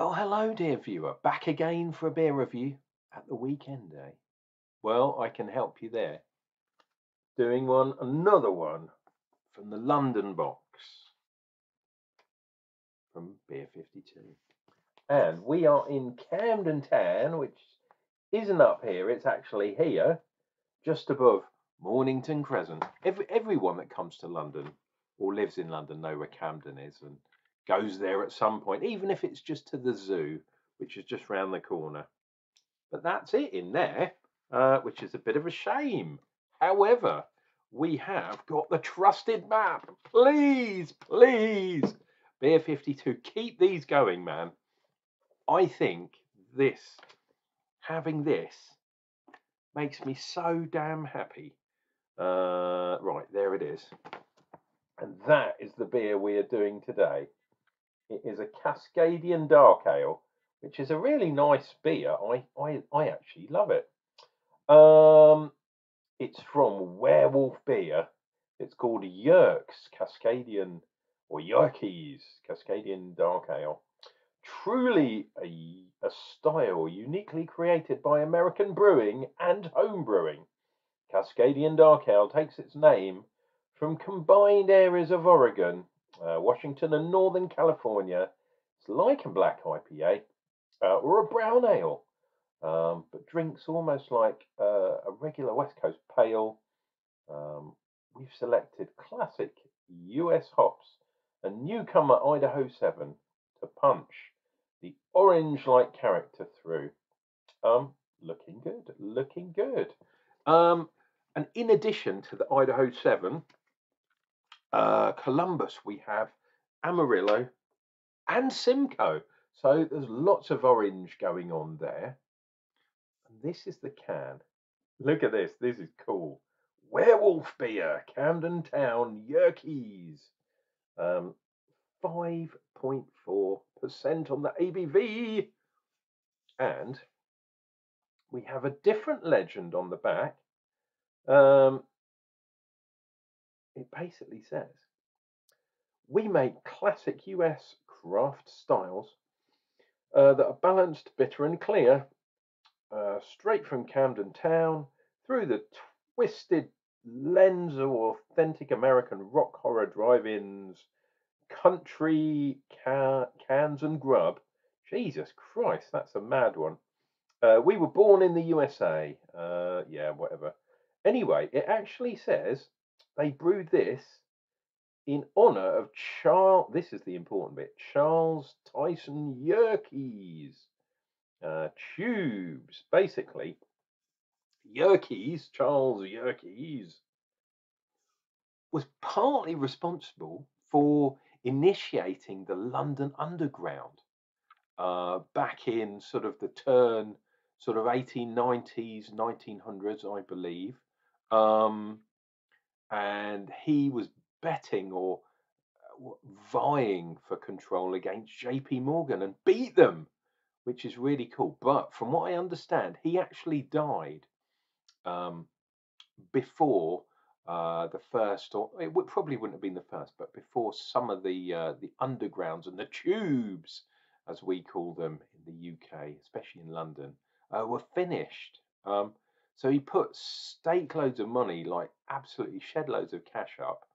Well, hello, dear viewer. Back again for a beer review at the weekend, eh? Well, I can help you there. Doing one, another one from the London box from Beer 52. And we are in Camden Town, which isn't up here, it's actually here, just above Mornington Crescent. Every, everyone that comes to London or lives in London know where Camden is and goes there at some point, even if it's just to the zoo, which is just round the corner. But that's it in there, uh, which is a bit of a shame. However, we have got the trusted map. Please, please, Beer 52, keep these going, man. I think this, having this, makes me so damn happy. Uh, right, there it is. And that is the beer we are doing today. It is a Cascadian Dark Ale, which is a really nice beer. I, I, I actually love it. Um, it's from Werewolf Beer. It's called Yerkes Cascadian or Yerkes Cascadian Dark Ale. Truly a, a style uniquely created by American brewing and home brewing. Cascadian Dark Ale takes its name from combined areas of Oregon uh, Washington and Northern California. It's like a black IPA uh, or a brown ale, um, but drinks almost like uh, a regular West Coast pale. Um, we've selected classic US hops and newcomer Idaho 7 to punch the orange like character through. Um, looking good, looking good. Um, and in addition to the Idaho 7, uh, Columbus, we have Amarillo and Simcoe. So there's lots of orange going on there. And this is the can. Look at this. This is cool. Werewolf beer, Camden Town, Yerkes. Um, 5.4% on the ABV. And we have a different legend on the back. Um, it basically says we make classic US craft styles uh, that are balanced, bitter, and clear, uh, straight from Camden Town through the twisted lens of authentic American rock horror drive ins, country ca- cans, and grub. Jesus Christ, that's a mad one. Uh, we were born in the USA. Uh, yeah, whatever. Anyway, it actually says they brewed this in honor of Charles. This is the important bit Charles Tyson Yerkes. Uh, tubes, basically. Yerkes, Charles Yerkes, was partly responsible for initiating the London Underground uh, back in sort of the turn, sort of 1890s, 1900s, I believe. Um, and he was betting or uh, vying for control against JP Morgan and beat them, which is really cool. But from what I understand, he actually died um, before uh, the first, or it would, probably wouldn't have been the first, but before some of the uh, the undergrounds and the tubes, as we call them in the UK, especially in London, uh, were finished. Um, so he put stake loads of money, like absolutely shed loads of cash up,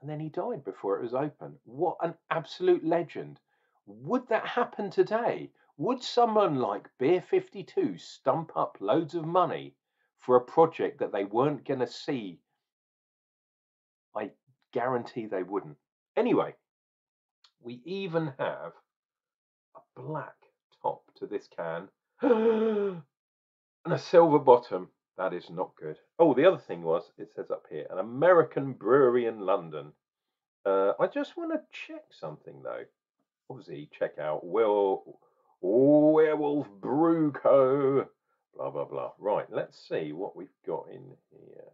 and then he died before it was open. What an absolute legend. Would that happen today? Would someone like Beer 52 stump up loads of money for a project that they weren't going to see? I guarantee they wouldn't. Anyway, we even have a black top to this can. and a silver bottom. That is not good. Oh, the other thing was, it says up here, an American brewery in London. Uh, I just want to check something though. Obviously, check out Will Werewolf Brew Co. Blah blah blah. Right, let's see what we've got in here.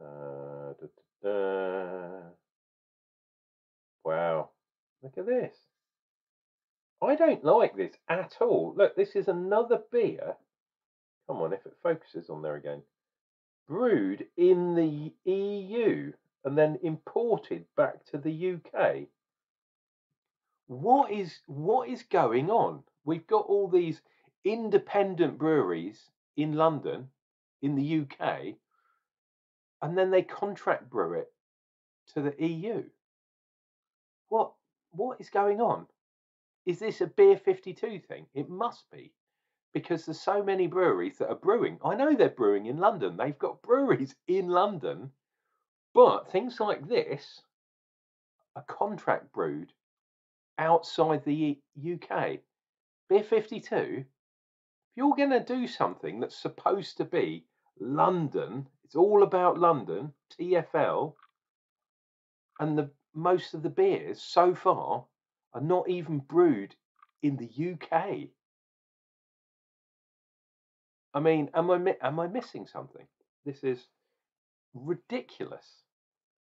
Uh, da, da, da. Wow, look at this. I don't like this at all. Look, this is another beer. Come on, if it focuses on there again. Brewed in the EU and then imported back to the UK. what is what is going on? We've got all these independent breweries in London, in the UK, and then they contract brew it to the EU. What what is going on? Is this a beer 52 thing? It must be because there's so many breweries that are brewing. I know they're brewing in London. They've got breweries in London, but things like this are contract brewed outside the UK. Beer 52, if you're going to do something that's supposed to be London, it's all about London, TFL, and the most of the beers so far are not even brewed in the UK. I mean, am I am I missing something? This is ridiculous.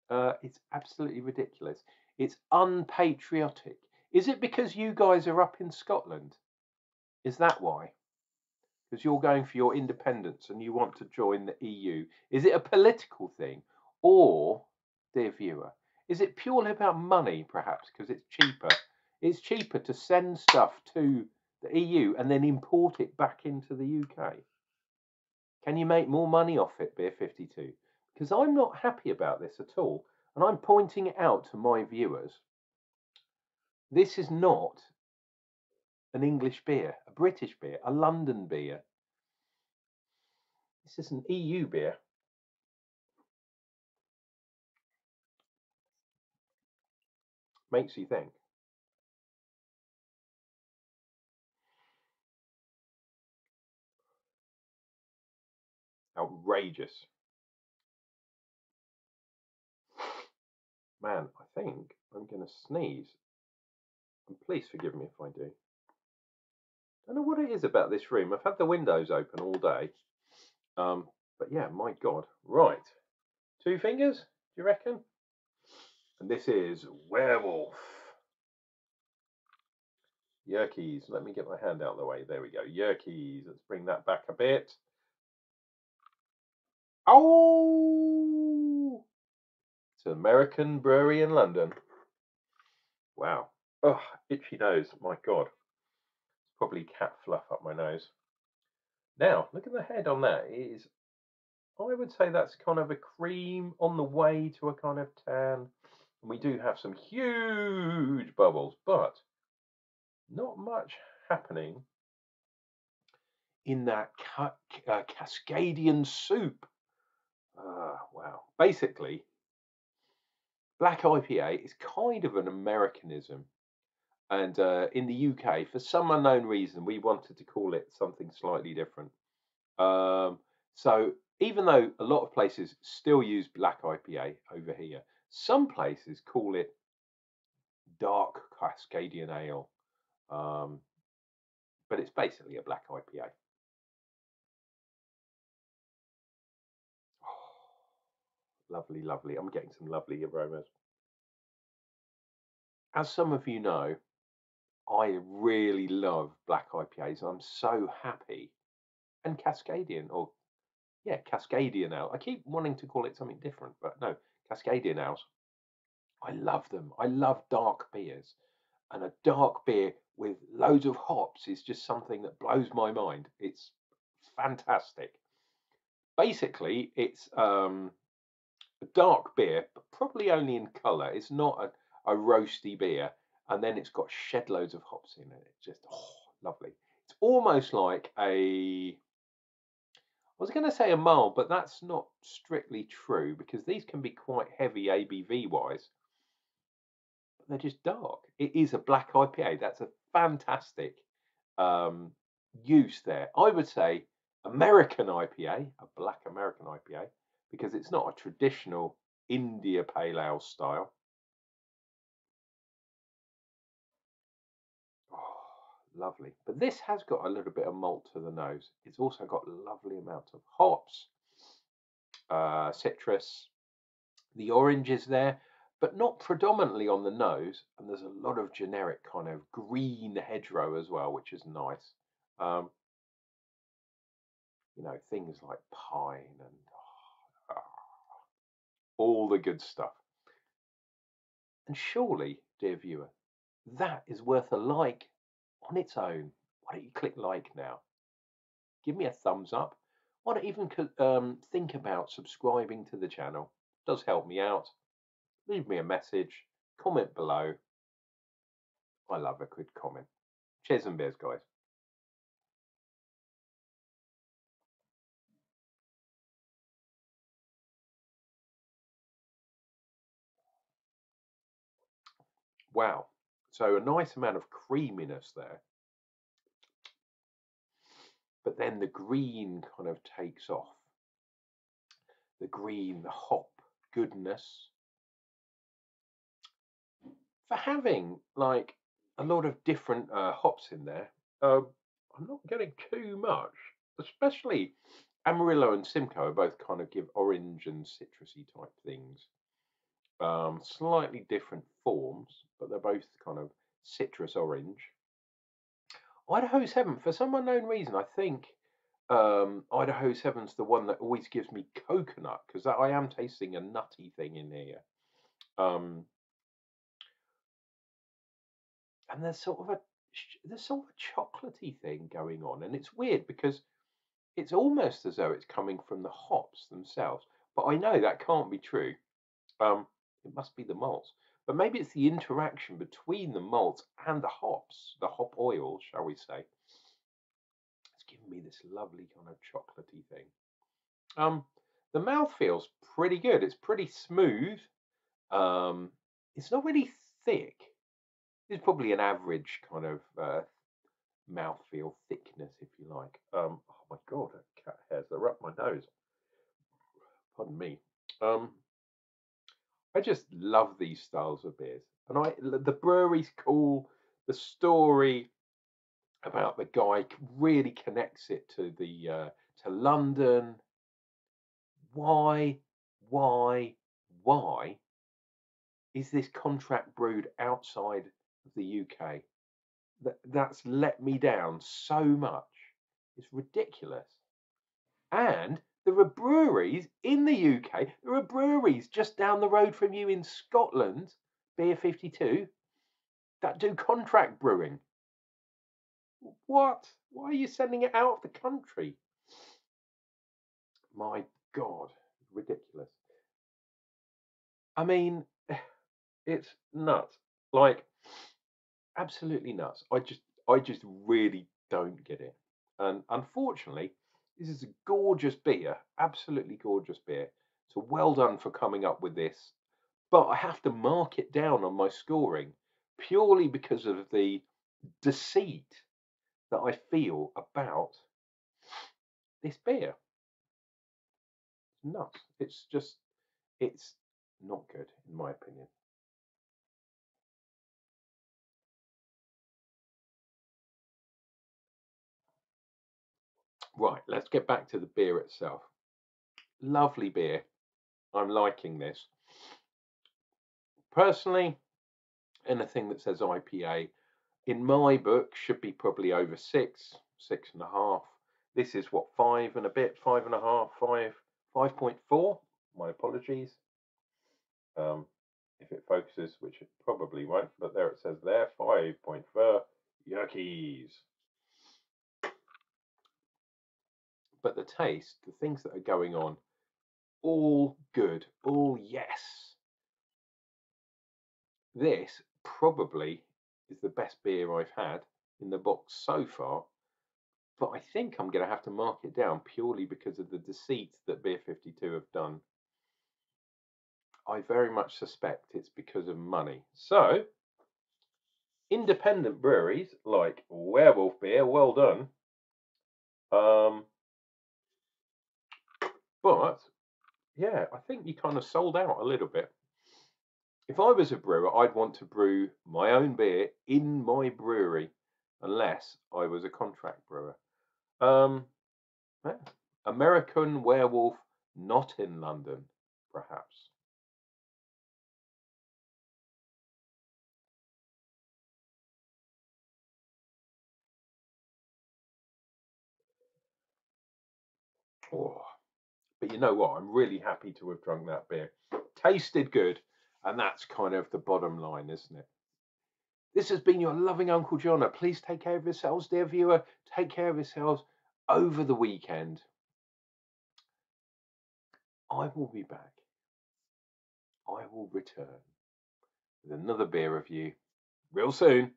Uh, it's absolutely ridiculous. It's unpatriotic. Is it because you guys are up in Scotland? Is that why? Because you're going for your independence and you want to join the EU. Is it a political thing? Or, dear viewer, is it purely about money, perhaps, because it's cheaper? It's cheaper to send stuff to the EU and then import it back into the UK. Can you make more money off it, Beer 52? Because I'm not happy about this at all. And I'm pointing it out to my viewers. This is not an English beer, a British beer, a London beer. This is an EU beer. Makes you think. Outrageous. Man, I think I'm going to sneeze. And please forgive me if I do. I don't know what it is about this room. I've had the windows open all day. Um, but yeah, my God. Right. Two fingers, do you reckon? And this is Werewolf. Yerkes. Let me get my hand out of the way. There we go. Yerkes. Let's bring that back a bit. Oh! It's an American brewery in London. Wow. Oh, itchy nose. My God. It's probably cat fluff up my nose. Now, look at the head on that. It is, I would say that's kind of a cream on the way to a kind of tan. And we do have some huge bubbles, but not much happening in that ca uh, Cascadian soup. Uh, wow. Basically, black IPA is kind of an Americanism. And uh, in the UK, for some unknown reason, we wanted to call it something slightly different. Um, so even though a lot of places still use black IPA over here, some places call it dark Cascadian ale. Um, but it's basically a black IPA. Lovely, lovely. I'm getting some lovely aromas. As some of you know, I really love black IPAs. I'm so happy. And Cascadian, or yeah, Cascadian ale. I keep wanting to call it something different, but no, Cascadian ales. I love them. I love dark beers. And a dark beer with loads of hops is just something that blows my mind. It's fantastic. Basically, it's um, a dark beer, but probably only in colour. It's not a, a roasty beer, and then it's got shed loads of hops in it. It's just oh, lovely. It's almost like a. I was going to say a mile, but that's not strictly true because these can be quite heavy ABV wise. But they're just dark. It is a black IPA. That's a fantastic um, use there. I would say American IPA, a black American IPA, because it's not a traditional India Pale Ale style. Oh, lovely. But this has got a little bit of malt to the nose. It's also got lovely amount of hops, uh, citrus. The oranges there, but not predominantly on the nose. And there's a lot of generic kind of green hedgerow as well, which is nice. Um, you know, things like pine and all the good stuff. And surely, dear viewer, that is worth a like on its own. Why don't you click like now? Give me a thumbs up. Why don't even um, think about subscribing to the channel? It does help me out. Leave me a message. Comment below. I love a good comment. Cheers and beers, guys. Wow. So a nice amount of creaminess there. But then the green kind of takes off. The green, the hop goodness. For having like a lot of different uh, hops in there, uh, I'm not getting too much, especially Amarillo and Simcoe both kind of give orange and citrusy type things. Um, slightly different forms, but they're both kind of citrus orange. Idaho 7, for some unknown reason, I think um, Idaho 7's the one that always gives me coconut because I am tasting a nutty thing in here. Um, and there's sort of a there's sort of a chocolatey thing going on, and it's weird because it's almost as though it's coming from the hops themselves. But I know that can't be true. Um, it must be the malts. But maybe it's the interaction between the malts and the hops, the hop oil, shall we say. It's giving me this lovely kind of chocolatey thing. Um, the mouth feels pretty good. It's pretty smooth. Um, it's not really thick. It's probably an average kind of uh, mouthfeel thickness, if you like. Um, oh my god, cat hairs, they're up my nose. Pardon me. Um, I just love these styles of beers, and I the brewery's cool. The story about the guy really connects it to the uh, to London. Why, why, why is this contract brewed outside of the UK? That that's let me down so much. It's ridiculous. And there are breweries in the UK. There are breweries just down the road from you in Scotland, Beer 52, that do contract brewing. What? Why are you sending it out of the country? My God, ridiculous. I mean, it's nuts. Like, absolutely nuts. I just, I just really don't get it. And unfortunately, this is a gorgeous beer, absolutely gorgeous beer. So well done for coming up with this. But I have to mark it down on my scoring purely because of the deceit that I feel about this beer. Nuts. It's just, it's not good, in my opinion. Right, let's get back to the beer itself. Lovely beer. I'm liking this. Personally, anything that says IPA, in my book, should be probably over six, six and a half. This is what, five and a bit, five and a half, five, 5.4. My apologies. Um, if it focuses, which it probably won't, but there it says there, 5.4 yuckies. But the taste, the things that are going on, all good, all yes. This probably is the best beer I've had in the box so far, but I think I'm going to have to mark it down purely because of the deceit that Beer 52 have done. I very much suspect it's because of money. So, independent breweries like Werewolf Beer, well done. Um, but yeah, I think you kind of sold out a little bit. If I was a brewer, I'd want to brew my own beer in my brewery, unless I was a contract brewer. Um, yeah. American Werewolf, not in London, perhaps. Oh, but you know what? I'm really happy to have drunk that beer. Tasted good, and that's kind of the bottom line, isn't it? This has been your loving Uncle Jona. Please take care of yourselves, dear viewer. Take care of yourselves over the weekend. I will be back. I will return with another beer review real soon.